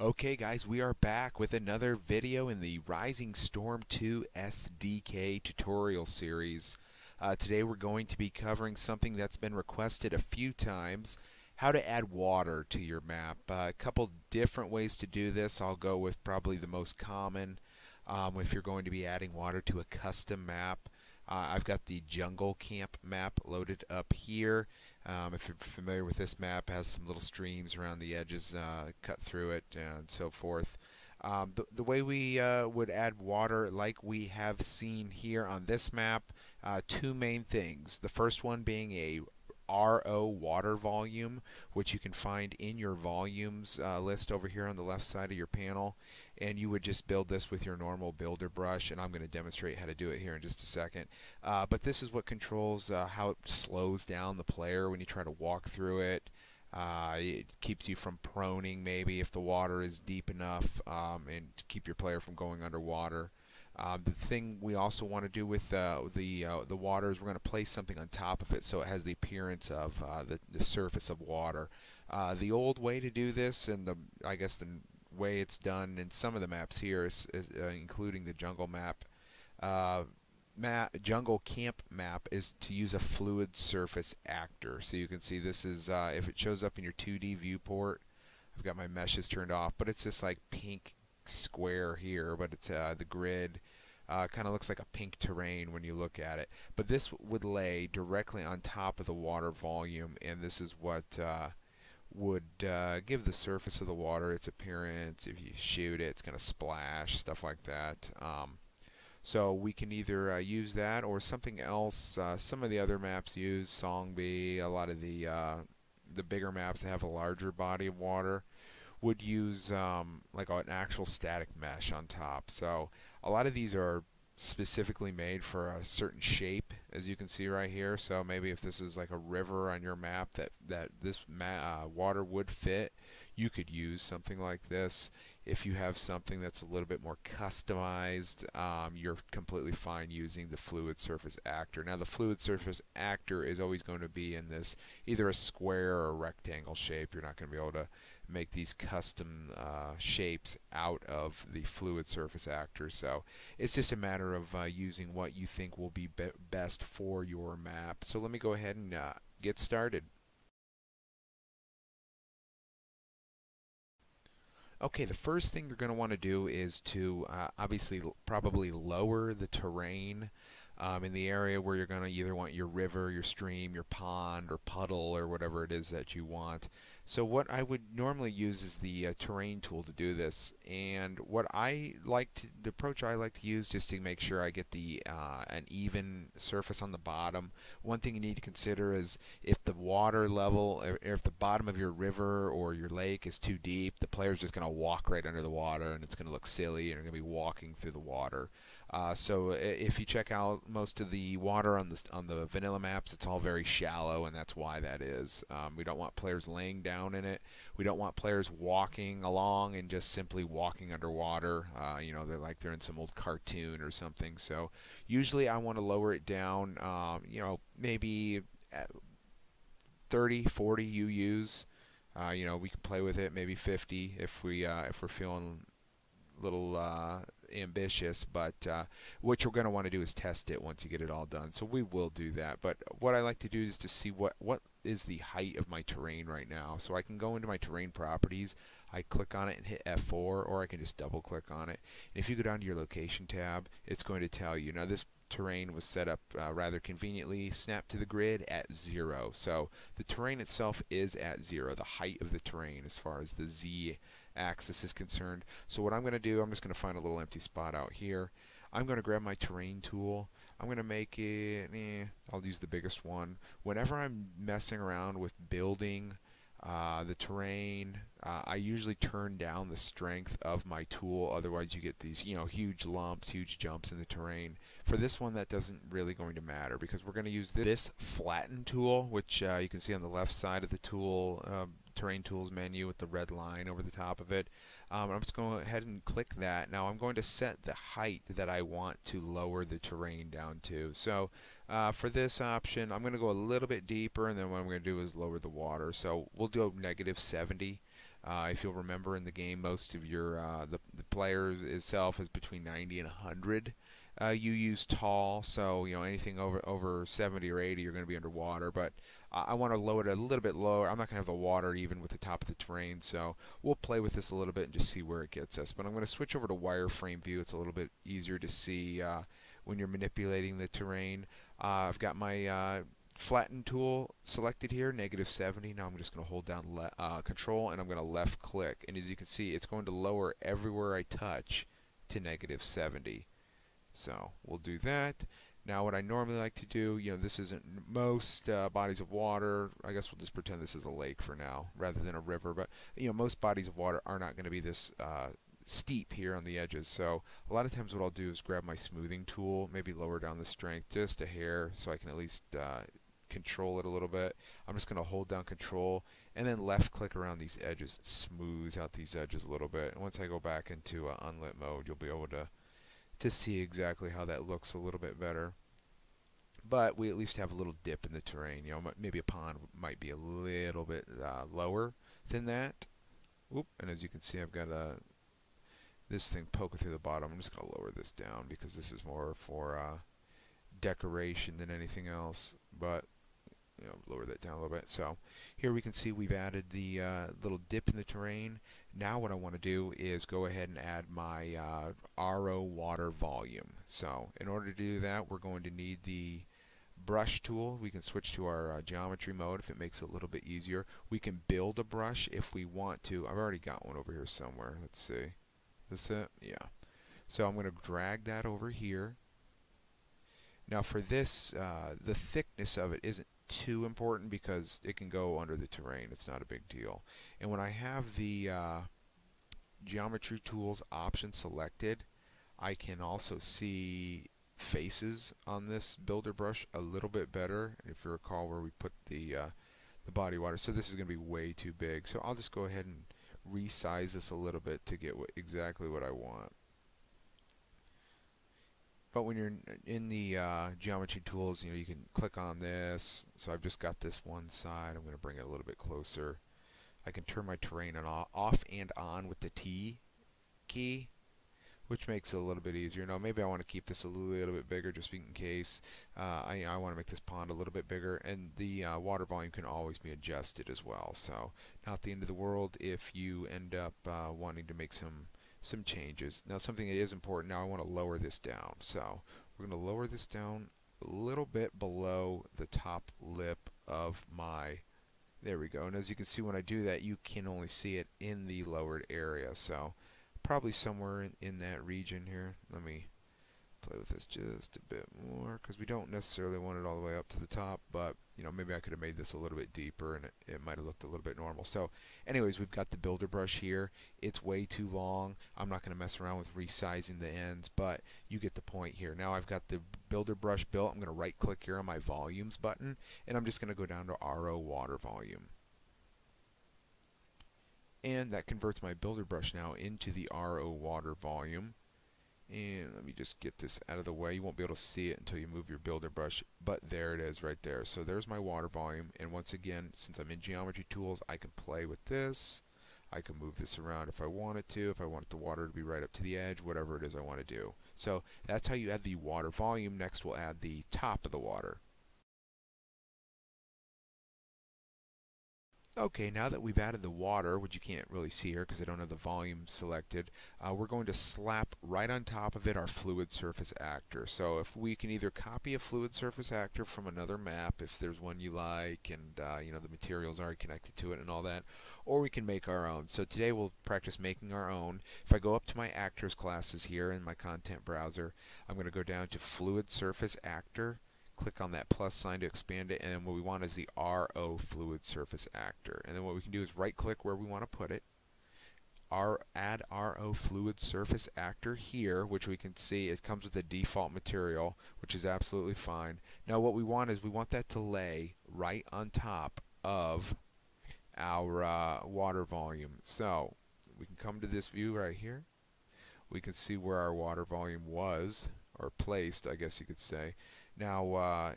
Okay guys, we are back with another video in the Rising Storm 2 SDK tutorial series. Uh, today we're going to be covering something that's been requested a few times, how to add water to your map. Uh, a couple different ways to do this. I'll go with probably the most common um, if you're going to be adding water to a custom map. Uh, I've got the jungle camp map loaded up here. Um, if you're familiar with this map, it has some little streams around the edges uh, cut through it and so forth. Um, the, the, way we uh, would add water, like we have seen here on this map, uh, two main things. The first one being a RO water volume, which you can find in your volumes uh, list over here on the left side of your panel. And you would just build this with your normal builder brush, and I'm going to demonstrate how to do it here in just a second. Uh, but this is what controls uh, how it slows down the player when you try to walk through it. Uh, it keeps you from proning maybe if the water is deep enough um, and keep your player from going underwater. Um, the thing we also want to do with uh, the uh, the water is we're going to place something on top of it so it has the appearance of uh, the, the surface of water. Uh, the old way to do this, and the I guess the way it's done in some of the maps here, is, is uh, including the jungle map, uh, map, jungle camp map, is to use a fluid surface actor. So you can see this is if it shows up in your 2D viewport. I've got my meshes turned off, but it's this like pink square here, but it's uh, the grid. Uh, kind of looks like a pink terrain when you look at it. But this would lay directly on top of the water volume, and this is what uh, would uh, give the surface of the water its appearance. If you shoot it, it's going to splash, stuff like that. Um, so we can either uh, use that or something else. Uh, some of the other maps use Song Be. A lot of the uh, the bigger maps that have a larger body of water would use um, like an actual static mesh on top. So a lot of these are specifically made for a certain shape as you can see right here. So maybe if this is like a river on your map that that this uh, water would fit you could use something like this. If you have something that's a little bit more customized um, you're completely fine using the fluid surface actor. Now the fluid surface actor is always going to be in this either a square or a rectangle shape. You're not going to be able to make these custom uh, shapes out of the fluid surface actor. So it's just a matter of uh, using what you think will be, be, best for your map. So let me go ahead and uh, get started. Okay, the first thing you're going to want to do is to uh, obviously probably lower the terrain um, in the area where you're going to either want your river, your stream, your pond, or puddle, or whatever it is that you want. So what I would normally use is the uh, terrain tool to do this, and what I like to, the approach I like to use just to make sure I get the uh, an even surface on the bottom. One thing you need to consider is if the water level, or if the bottom of your river or your lake is too deep, the player's just going to walk right under the water, and it's going to look silly, and you're going to be walking through the water. Uh, so if you check out most of the water on the on the vanilla maps, it's all very shallow, and that's why that is. Um, we don't want players laying down in it. We don't want players walking along and just simply walking underwater. Uh, you know, they're like they're in some old cartoon or something. So usually I want to lower it down. Um, you know, maybe 30, 40 UUs. Uh, you know, we can play with it. Maybe 50 if we uh, if we're feeling a little uh, ambitious, but uh, what you're going to want to do is test it once you get it all done. So we will do that. But what I like to do is to see what what is the height of my terrain right now. So I can go into my terrain properties, I click on it and hit F4, or I can just double click on it. And if you go down to your location tab, it's going to tell you. Now this terrain was set up uh, rather conveniently, snapped to the grid at zero. So the terrain itself is at zero, the height of the terrain as far as the Z axis is concerned. So what I'm going to do, I'm just going to find a little empty spot out here. I'm going to grab my terrain tool. I'm going to make it, eh, I'll use the biggest one. Whenever I'm messing around with building uh, the terrain, uh, I usually turn down the strength of my tool. Otherwise, you get these, you know, huge lumps, huge jumps in the terrain. For this one, that doesn't really going to matter because we're going to use this, flatten tool, which uh, you can see on the left side of the tool um, terrain tools menu with the red line over the top of it. Um, I'm just going to go ahead and click that. Now I'm going to set the height that I want to lower the terrain down to. So Uh, for this option, I'm going to go a little bit deeper, and then what I'm going to do is lower the water. So we'll do negative 70. Uh, if you'll remember in the game, most of your uh, the, the player itself is between 90 and 100. Uh, UUs tall, so you know anything over over 70 or 80, you're going to be underwater. But I want to lower it a little bit lower. I'm not going to have the water even with the top of the terrain, so we'll play with this a little bit and just see where it gets us. But I'm going to switch over to wireframe view. It's a little bit easier to see uh, when you're manipulating the terrain. Uh, I've got my uh, flatten tool selected here, negative 70. Now I'm just going to hold down uh, control and I'm going to left click. And as you can see, it's going to lower everywhere I touch to negative 70. So we'll do that. Now what I normally like to do, you know, this isn't most uh, bodies of water, I guess we'll just pretend this is a lake for now rather than a river, but you know, most bodies of water are not going to be this uh, steep here on the edges. So a lot of times what I'll do is grab my smoothing tool, maybe lower down the strength just a hair so I can at least uh, control it a little bit. I'm just going to hold down control and then left click around these edges, smooth out these edges a little bit. And once I go back into uh, unlit mode, you'll be able to to see exactly how that looks a little bit better. But we at least have a little dip in the terrain. You know, maybe a pond might be a little bit uh, lower than that. Oop, and as you can see, I've got a this thing poking through the bottom. I'm just going to lower this down because this is more for uh, decoration than anything else. But you know, lower that down a little bit. So here we can see we've added the uh, little dip in the terrain. Now what I want to do is go ahead and add my uh, RO water volume. So in order to do that, we're going to need the brush tool. We can switch to our uh, geometry mode if it makes it a little bit easier. We can build a brush if we want to. I've already got one over here somewhere. Let's see. Is this it? Yeah. So I'm going to drag that over here. Now for this, uh, the thickness of it isn't too important because it can go under the terrain. It's not a big deal. And when I have the uh, geometry tools option selected, I can also see faces on this builder brush a little bit better. If you recall where we put the uh, the body water. So this is going to be way too big. So I'll just go ahead and resize this a little bit to get what, exactly what I want. But when you're in the uh, geometry tools, you know, you can click on this. So I've just got this one side. I'm going to bring it a little bit closer. I can turn my terrain and off and on with the T key, which makes it a little bit easier. Now, maybe I want to keep this a little bit bigger just in case. Uh, I, I want to make this pond a little bit bigger, and the uh, water volume can always be adjusted as well. So, not the end of the world if you end up uh, wanting to make some some changes. Now something that is important, now I want to lower this down. So we're going to lower this down a little bit below the top lip of my, there we go. And as you can see when I do that, you can only see it in the lowered area. So probably somewhere in, in that region here. Let me play with this just a bit more because we don't necessarily want it all the way up to the top but you know maybe I could have made this a little bit deeper and it, it might have looked a little bit normal. So anyways we've got the builder brush here. It's way too long. I'm not going to mess around with resizing the ends but you get the point here. Now I've got the builder brush built. I'm going to right click here on my volumes button and I'm just going to go down to RO water volume and that converts my builder brush now into the RO water volume and let me just get this out of the way. You won't be able to see it until you move your builder brush, but there it is right there. So there's my water volume. And once again, since I'm in geometry tools, I can play with this. I can move this around if I wanted to, if I want the water to be right up to the edge, whatever it is I want to do. So that's how you add the water volume. Next we'll add the top of the water. Okay, now that we've added the water, which you can't really see here because I don't have the volume selected, uh, we're going to slap right on top of it our fluid surface actor. So if we can either copy a fluid surface actor from another map, if there's one you like and uh, you know the materials are connected to it and all that, or we can make our own. So today we'll practice making our own. If I go up to my actors classes here in my content browser, I'm going to go down to fluid surface actor click on that plus sign to expand it, and then what we want is the RO fluid surface actor. And then what we can do is right click where we want to put it, our add RO fluid surface actor here, which we can see it comes with a default material, which is absolutely fine. Now what we want is we want that to lay right on top of our uh, water volume. So we can come to this view right here. We can see where our water volume was, or placed, I guess you could say. Now, uh,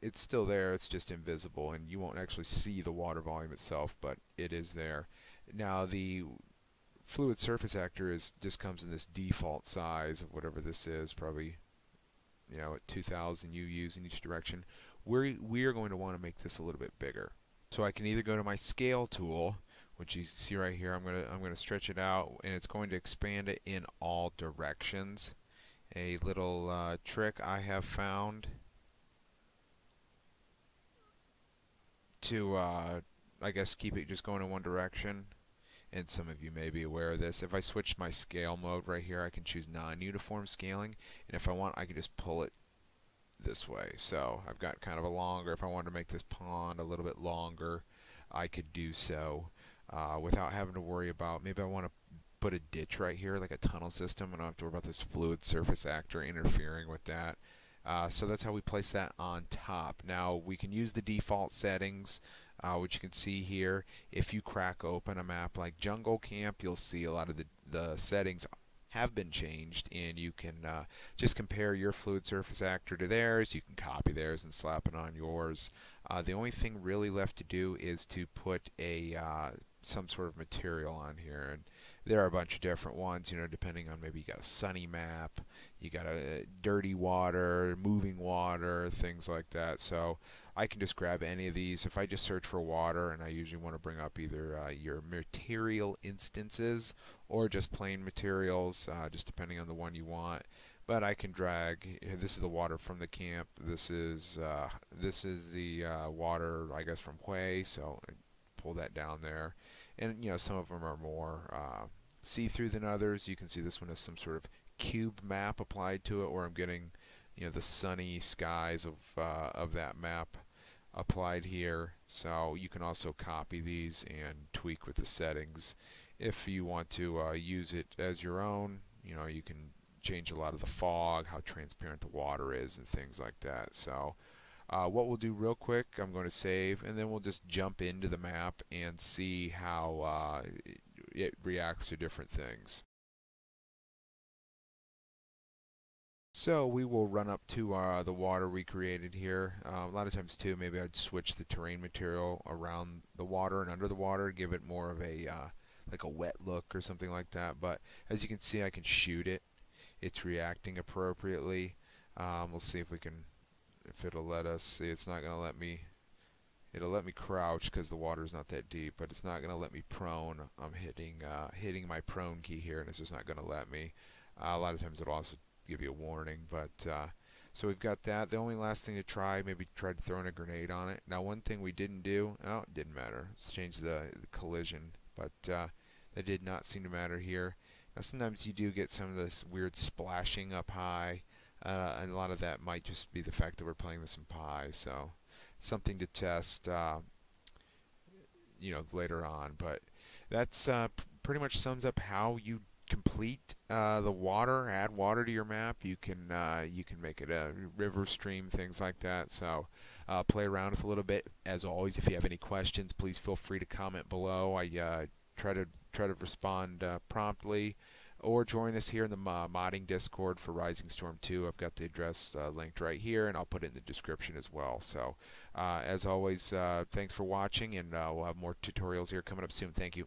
it's still there, it's just invisible, and you won't actually see the water volume itself, but it is there. Now, the fluid surface actor is just comes in this default size of whatever this is, probably you know at 2,000 UUs in each direction. We're we are going to want to make this a little bit bigger. So I can either go to my scale tool, which you see right here. I'm gonna I'm gonna stretch it out, and it's going to expand it in all directions. A little uh, trick I have found to uh, I guess keep it just going in one direction and some of you may be aware of this. If I switch my scale mode right here, I can choose non-uniform scaling, and if I want, I can just pull it this way. So I've got kind of a longer, if I wanted to make this pond a little bit longer, I could do so uh, without having to worry about, maybe I want to put a ditch right here, like a tunnel system, and I don't have to worry about this fluid surface actor interfering with that. Uh, so that's how we place that on top. Now we can use the default settings uh, which you can see here. If you crack open a map like Jungle Camp, you'll see a lot of the, the settings have been changed and you can uh, just compare your fluid surface actor to theirs you can copy theirs and slap it on yours uh, the only thing really left to do is to put a uh, some sort of material on here and there are a bunch of different ones you know depending on maybe you got a sunny map you got a dirty water moving water things like that so I can just grab any of these. If I just search for water, and I usually want to bring up either uh, your material instances or just plain materials, uh, just depending on the one you want. But I can drag. This is the water from the camp. This is uh, this is the uh, water, I guess, from Hue. So pull that down there, and you know some of them are more uh, see-through than others. You can see this one has some sort of cube map applied to it, where I'm getting you know the sunny skies of uh, of that map applied here. So you can also copy these and tweak with the settings. If you want to uh, use it as your own, you know, you can change a lot of the fog, how transparent the water is, and things like that. So uh, what we'll do real quick, I'm going to save, and then we'll just jump into the map and see how uh, it reacts to different things. So we will run up to uh, the water we created here. Uh, a lot of times too, maybe I'd switch the terrain material around the water and under the water, give it more of a uh, like a wet look or something like that. But as you can see, I can shoot it. It's reacting appropriately. Um, we'll see if we can, if it'll let us. See, it's not going to let me. It'll let me crouch because the water's not that deep, but it's not going to let me prone. I'm hitting uh, hitting my prone key here, and it's just not going to let me. Uh, a lot of times it'll also give you a warning. But uh, so we've got that. The only last thing to try, maybe try throwing a grenade on it. Now, one thing we didn't do, oh, it didn't matter. Let's change the, the collision, but uh, that did not seem to matter here. Now, sometimes you do get some of this weird splashing up high, uh, and a lot of that might just be the fact that we're playing this in PIE. So something to test, uh, you know, later on. But that's uh, pretty much sums up how you complete uh, the water, add water to your map. You can uh, you can make it a river, stream, things like that. So uh, play around with a little bit. As always, if you have any questions, please feel free to comment below. I uh, try to try to respond uh, promptly. Or join us here in the modding Discord for Rising Storm 2. I've got the address uh, linked right here, and I'll put it in the description as well. So, uh, as always, uh, thanks for watching, and uh, we'll have more tutorials here coming up soon. Thank you.